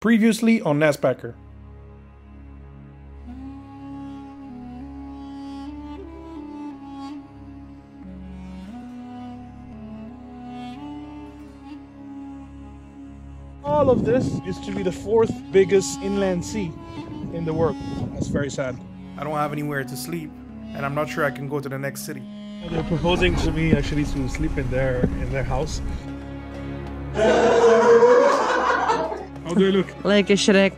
Previously on Nasspacker. All of this used to be the fourth biggest inland sea in the world. That's very sad. I don't have anywhere to sleep, and I'm not sure I can go to the next city. They're proposing to me actually to sleep in their in their house. How do I look? Like a Shrek.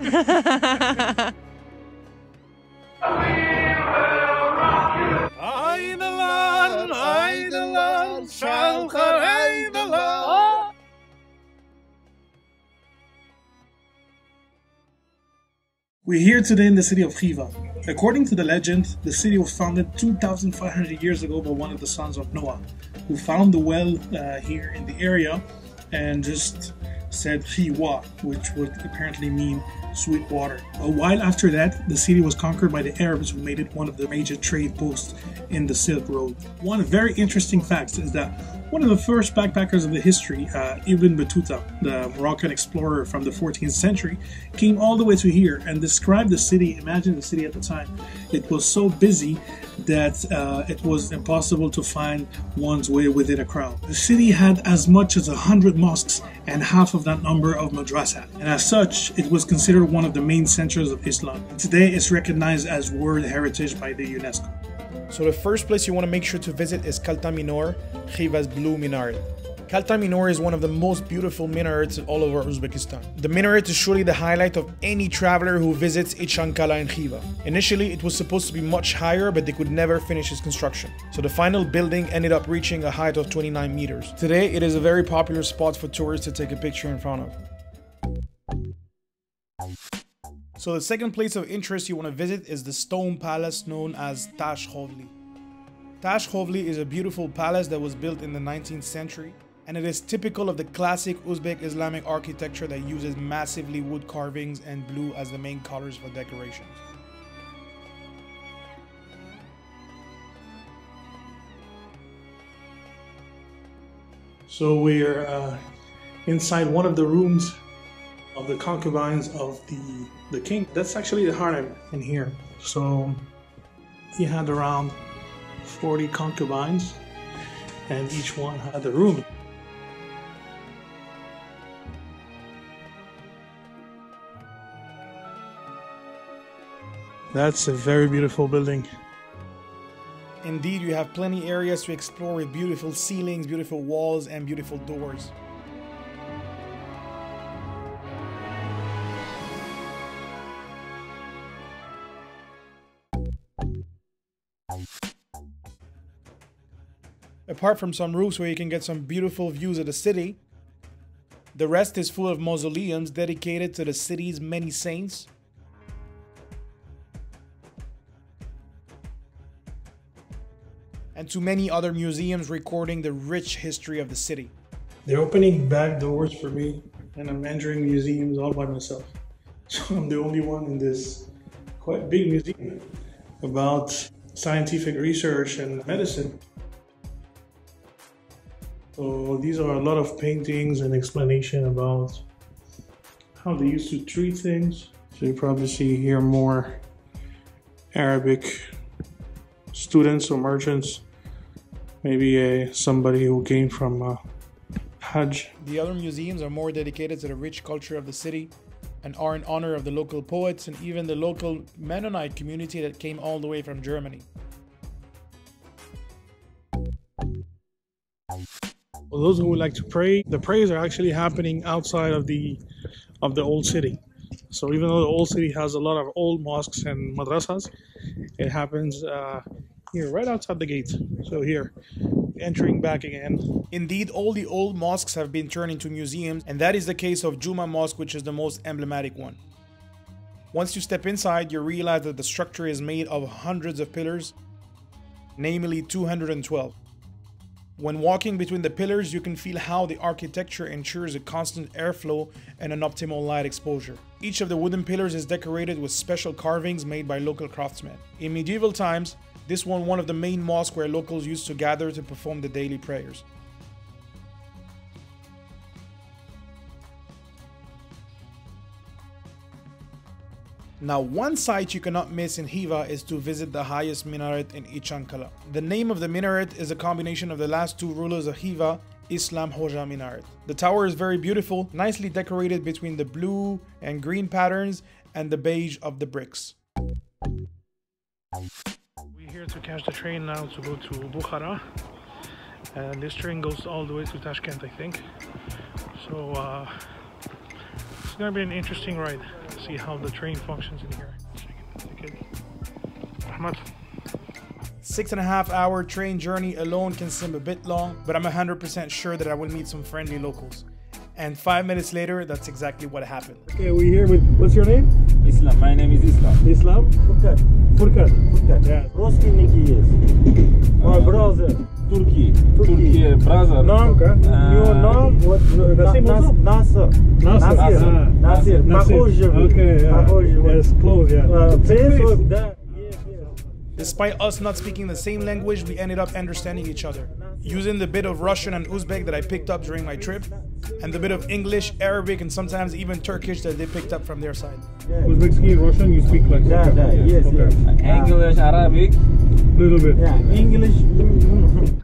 Aynalan, aynalan, şalkar aynalan. We're here today in the city of Khiva. According to the legend, the city was founded 2,500 years ago by one of the sons of Noah, who found the well uh, here in the area and just said Khiwa, which would apparently mean sweet water. A while after that, the city was conquered by the Arabs, who made it one of the major trade posts in the Silk Road. One very interesting fact is that one of the first backpackers of the history, uh, Ibn Battuta, the Moroccan explorer from the 14th century, came all the way to here and described the city. Imagine the city at the time. It was so busy that uh, it was impossible to find one's way within a crowd. The city had as much as 100 mosques and half of that number of madrasa, and as such, it was considered one of the main centers of Islam. Today, it's recognized as World Heritage by the UNESCO. So the first place you want to make sure to visit is Kalta Minor, Khiva's blue minaret. Kalta Minor is one of the most beautiful minarets all over Uzbekistan. The minaret is surely the highlight of any traveler who visits Ichankala in Khiva. Initially, it was supposed to be much higher, but they could never finish its construction. So the final building ended up reaching a height of 29 meters. Today, it is a very popular spot for tourists to take a picture in front of. So the second place of interest you want to visit is the stone palace known as Tash Khovli. Tash Khovli is a beautiful palace that was built in the 19th century and it is typical of the classic Uzbek Islamic architecture that uses massively wood carvings and blue as the main colors for decorations. So we're uh, inside one of the rooms of the concubines of the the king. That's actually the harem in here. So he had around 40 concubines, and each one had a room. That's a very beautiful building. Indeed, you have plenty areas to explore with beautiful ceilings, beautiful walls, and beautiful doors. Apart from some roofs where you can get some beautiful views of the city, the rest is full of mausoleums dedicated to the city's many saints. And to many other museums recording the rich history of the city. They're opening back doors for me, and I'm entering museums all by myself. So I'm the only one in this quite big museum about scientific research and medicine. So these are a lot of paintings and explanation about how they used to treat things. So you probably see here more Arabic students or merchants, maybe a somebody who came from uh, Hajj. The other museums are more dedicated to the rich culture of the city and are in honor of the local poets and even the local Mennonite community that came all the way from Germany. For those who would like to pray, the prayers are actually happening outside of the of the old city. So even though the old city has a lot of old mosques and madrasas, it happens uh, here, right outside the gate. So here, entering back again. Indeed, all the old mosques have been turned into museums, and that is the case of Juma Mosque, which is the most emblematic one. Once you step inside, you realize that the structure is made of hundreds of pillars, namely 212. When walking between the pillars, you can feel how the architecture ensures a constant airflow and an optimal light exposure. Each of the wooden pillars is decorated with special carvings made by local craftsmen. In medieval times, this was one of the main mosques where locals used to gather to perform the daily prayers. Now, one site you cannot miss in Hiva is to visit the highest minaret in Ichankala. The name of the minaret is a combination of the last two rulers of Hiva, Islam Hoja Minaret. The tower is very beautiful, nicely decorated between the blue and green patterns and the beige of the bricks. We're here to catch the train now to go to Bukhara. And this train goes all the way to Tashkent, I think. So, uh, it's gonna be an interesting ride see how the train functions in here. Ahmad. Six and a half hour train journey alone can seem a bit long, but I'm 100% sure that I will meet some friendly locals. And five minutes later, that's exactly what happened. Okay, we're here with, what's your name? Islam. My name is Islam. Islam? Furkan. Furkan. Furkan. Yeah. Ruski Niki, yes. My brother. Turkey. Turkey, brother. No, okay. Uh, Your name? What? Nassim also? Nasser. Nasser. Nasser. Nasser. Nasser. Okay, yeah. Yes, close, yeah. Uh, place that. Despite us not speaking the same language, we ended up understanding each other. Using the bit of Russian and Uzbek that I picked up during my trip, and the bit of English, Arabic, and sometimes even Turkish that they picked up from their side. Yeah. Uzbek Russian, you speak like that? Yeah, yeah, yes, okay. yes. English, Arabic. Little bit. Yeah, English.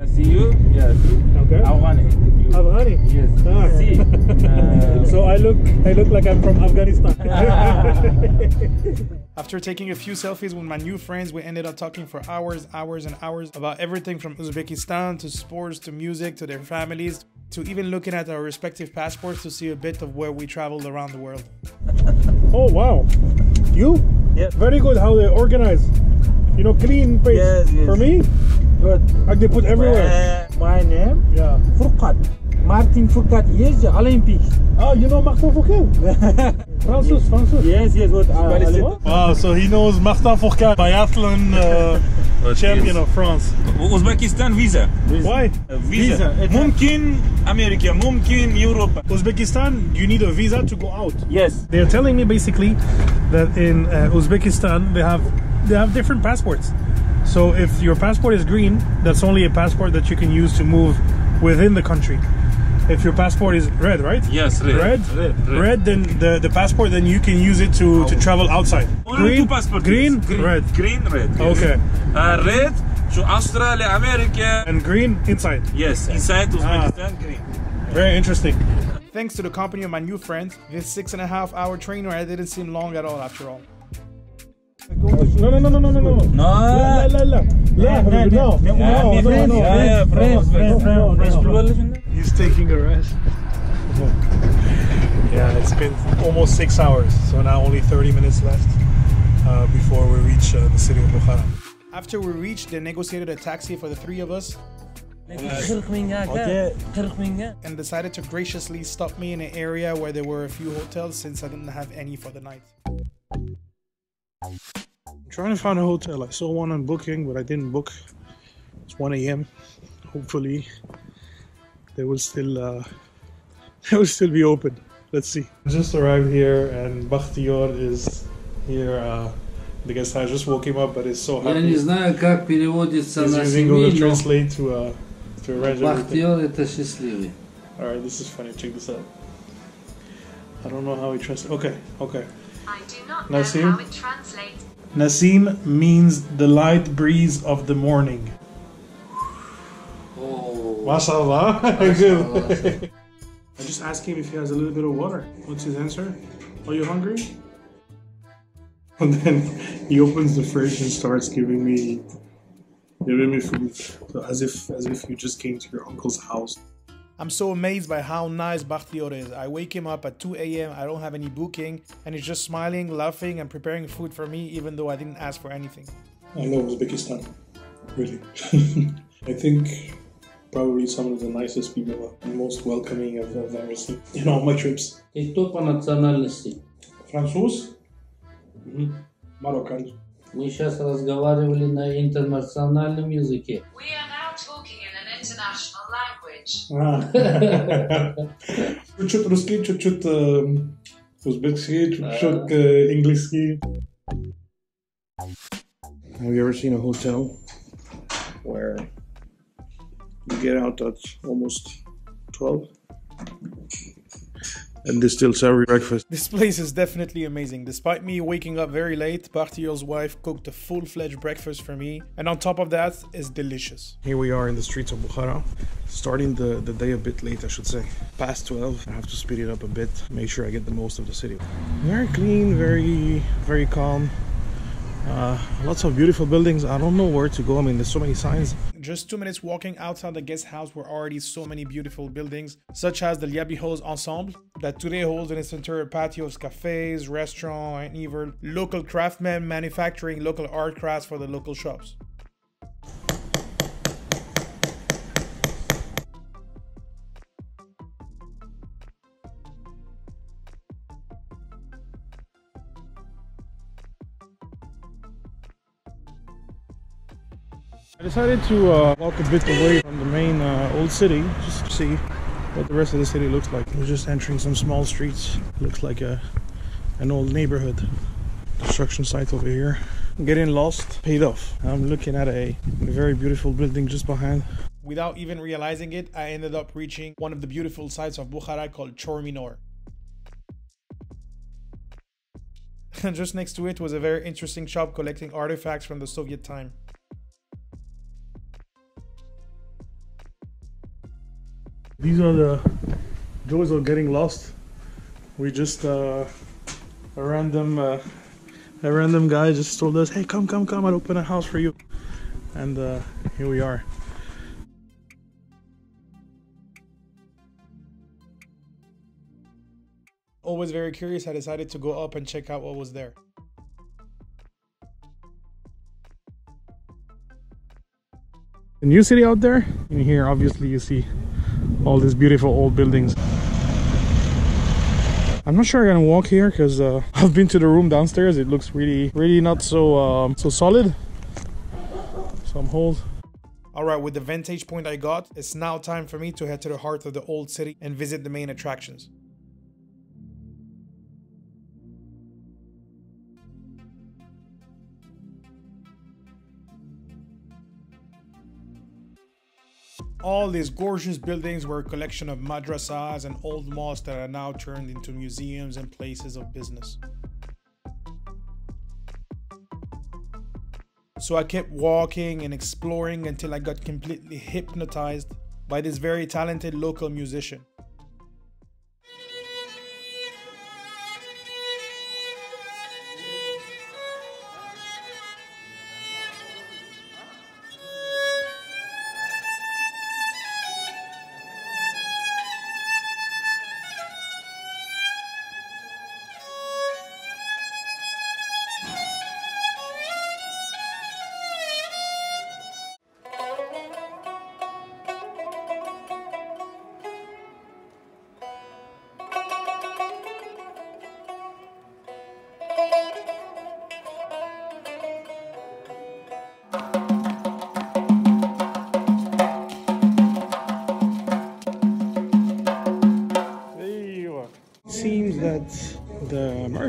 I see you? Yes. Okay. Afghani. Afghani? Yes. Ah. See. Uh, so I look, I look like I'm from Afghanistan. After taking a few selfies with my new friends, we ended up talking for hours, hours, and hours about everything from Uzbekistan to sports to music to their families to even looking at our respective passports to see a bit of where we traveled around the world. oh wow, you? Yeah. Very good how they organize. You know, clean place. Yes, yes. For me, good. Like they put everywhere. My name? Yeah. Furqat. Martin Furqat. Yes, Olympic. Oh, you know Martin Fourcade? Francis, Francis. Yes, yes. What? Uh, wow, so he knows Martin Fourcade, biathlon uh, but champion of France. Uzbekistan visa. visa. Why? Uh, visa. visa. Mumkin America, Mumkin Europe. Uzbekistan, you need a visa to go out. Yes. They're telling me basically that in uh, Uzbekistan they have they have different passports. So if your passport is green, that's only a passport that you can use to move within the country if your passport is red, right? Yes, red. Red, red, red. red then the, the passport, then you can use it to, to travel outside. Only green, two passports. Green, green, red. Green, red. Yes. Okay. Uh, red to Australia, America. And green inside. Yes, inside Uzbekistan, ah. green. Very interesting. Thanks to the company of my new friends, this six and a half hour train ride didn't seem long at all after all. No, no, no, no, no, no, no. No. لا لا لا لا لا no no no no yeah, friends, friends, friends. He's taking been almost six hours, so now only 30 minutes left uh, before we reach uh, the city of Bukhara. After we reached, they negotiated a taxi for the three of us. And decided to graciously stop me in an area where there were a few hotels since I didn't have any for the night. I'm trying to find a hotel. I saw one on booking, but I didn't book. It's 1 a.m. Hopefully, they will still uh, they will still be open. Let's see. I just arrived here, and Bakhtiyor is here. Uh, the guest house just woke him up, but he's so happy. Я не знаю, как переводится He's на using Google семейный. Translate to uh, to arrange everything. Бахтиер это счастливый. All right, this is funny. Check this out. I don't know how he translates. Okay, okay. I do not know Nassim? how it translates. Nasim means the light breeze of the morning. Oh. Mashallah. Mashallah. Good. I just asked him if he has a little bit of water. What's his answer? Are you hungry? And then he opens the fridge and starts giving me giving me food. So as if as if you just came to your uncle's house. I'm so amazed by how nice Bakhtiyor is. I wake him up at 2 a.m., I don't have any booking, and he's just smiling, laughing, and preparing food for me even though I didn't ask for anything. I know Uzbekistan, really. I think probably some of the nicest people and most welcoming I've, I've ever seen in all my trips. И кто по национальности? Француз, Moroccan. Мы сейчас разговаривали на интернациональном языке. We are now talking in an international language. Чуть-чуть русский, чуть-чуть э, узбекский, чуть-чуть э, английский. Have you ever seen a hotel where you get out at almost 12 and they still serve breakfast. This place is definitely amazing. Despite me waking up very late, Bakhtiyor's wife cooked a full-fledged breakfast for me, and on top of that, it's delicious. Here we are in the streets of Bukhara, starting the, the day a bit late, I should say. Past 12, I have to speed it up a bit, make sure I get the most of the city. Very clean, very, very calm. Uh, lots of beautiful buildings. I don't know where to go. I mean, there's so many signs. Just two minutes walking outside the guest house were already so many beautiful buildings, such as the Lyabi Hauz Ensemble, that today holds in its interior patios, cafes, restaurants, and even local craftsmen manufacturing local art crafts for the local shops. Decided to uh, walk a bit away from the main uh, old city just to see what the rest of the city looks like. We're just entering some small streets. Looks like a an old neighborhood. Construction site over here. Getting lost paid off. I'm looking at a, a very beautiful building just behind. Without even realizing it, I ended up reaching one of the beautiful sites of Bukhara called Chorminor. And just next to it was a very interesting shop collecting artifacts from the Soviet time. These are the joys of getting lost. We just uh, a random uh, a random guy just told us, "Hey, come, come, come! I'll open a house for you," and uh, here we are. Always very curious, I decided to go up and check out what was there. The new city out there. In here, obviously, you see all these beautiful old buildings. I'm not sure I'm gonna walk here because uh, I've been to the room downstairs. It looks really, really not so um, so solid. Some holes. Alright, with the vantage point I got, it's now time for me to head to the heart of the old city and visit the main attractions. All these gorgeous buildings were a collection of madrasas and old mosques that are now turned into museums and places of business. So I kept walking and exploring until I got completely hypnotized by this very talented local musician.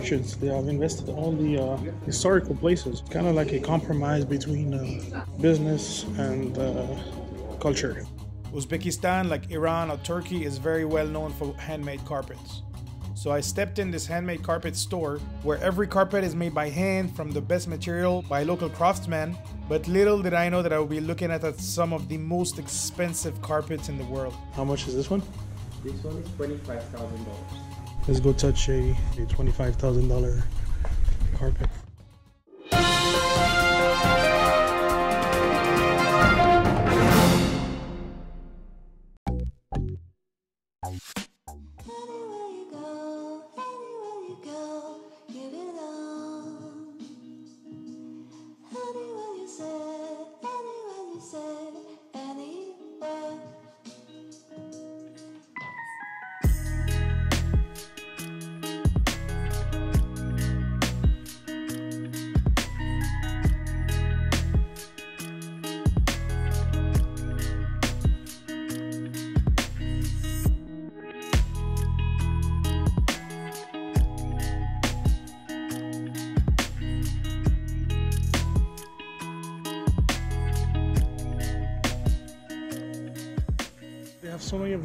The they have invested all the uh, historical places. Kind of like a compromise between uh, business and uh, culture. Uzbekistan, like Iran or Turkey, is very well known for handmade carpets. So I stepped in this handmade carpet store where every carpet is made by hand from the best material by local craftsmen. But little did I know that I would be looking at some of the most expensive carpets in the world. How much is this one? This one is twenty-five thousand dollars. Let's go touch a, a twenty-five thousand dollar carpet.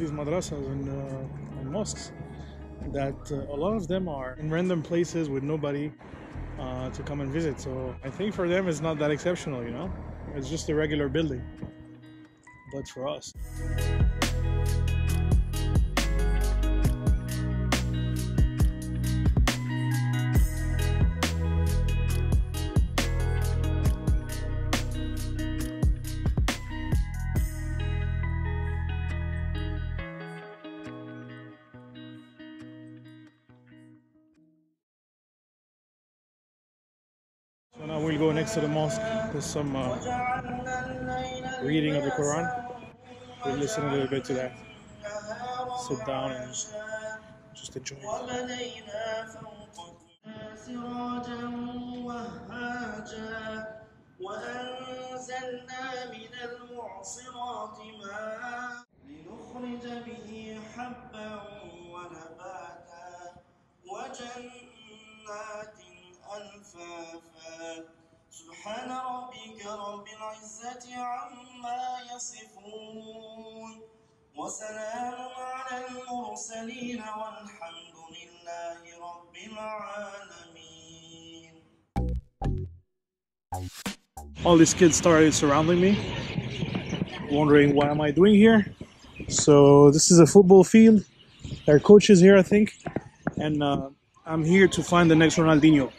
These madrasas and, uh, and mosques. that uh, a lot of them are in random places with nobody uh, to come and visit. So I think for them it's not that exceptional, you know. It's just a regular building. But for us, go next to the mosque. There's some uh, reading of the Quran. We'll listen a little bit to that. Sit down and just enjoy it. وبنينا فوقكم سراجا وهاجا وأنزلنا من المعصرات ماء لنخرج به حبا ونباتا وجنات ألفافا سبحان ربك رب العزة عما يصفون وسلام على المرسلين والحمد لله رب العالمين all these kids started surrounding me, wondering what am I doing here. So this is a football field. There are coaches here, I think, and uh, I'm here to find the next Ronaldinho.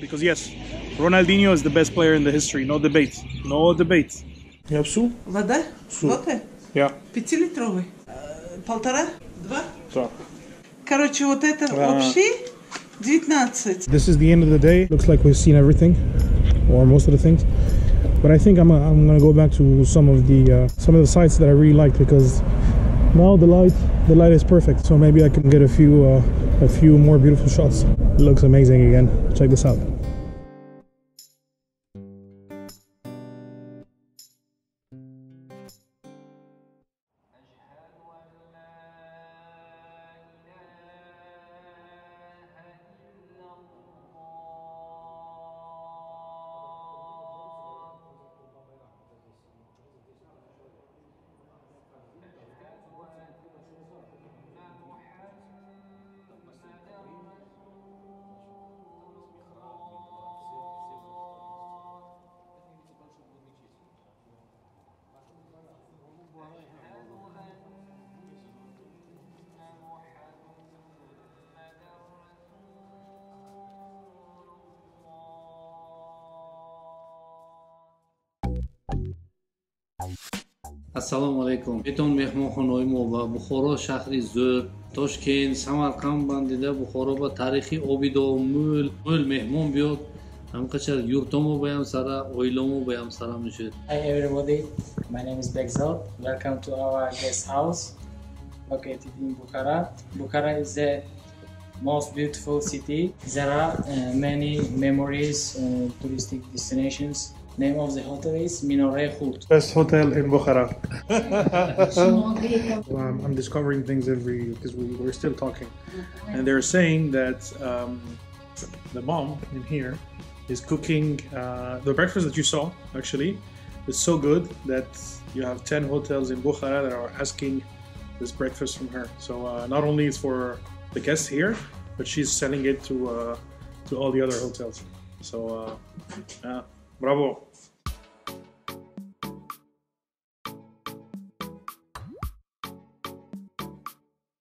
Because yes, Ronaldinho is the best player in the history. No debate. No debate. You have Sue? Вода? Лоте? Yeah. Пятилитровый. Э, Полтора? Два? So. Короче, вот это А. общий 19. This is the end of the day. Looks like we've seen everything, or most of the things. But I think I'm, uh, I'm gonna go back to some of the uh, some of the sites that I really liked because now the light the light is perfect. So maybe I can get a few uh, a few more beautiful shots. It looks amazing again. Check this out. ассалому алайкум бетон меҳмонхонаҳои мо ба бухоро шаҳри зӯр тошкент самарқанд бандида бухоро ба таърихи обидо мӯл мӯл меҳмон биёд ҳамқачар юртомо баям сара оиламо баям сара мешавад Hi everybody, my name is Begzal. Welcome to our guest house located in Bukhara. Bukhara is the most beautiful city. There are uh, many memories, uh, touristic destinations. Name of the hotel is Minore Khut. Best hotel in Bukhara. um, I'm discovering things every because we, we're still talking, and they're saying that um, the mom in here is cooking uh, the breakfast that you saw. Actually, is so good that you have ten hotels in Bukhara that are asking this breakfast from her. So uh, not only is for the guests here, but she's selling it to uh, to all the other hotels. So uh, yeah, bravo.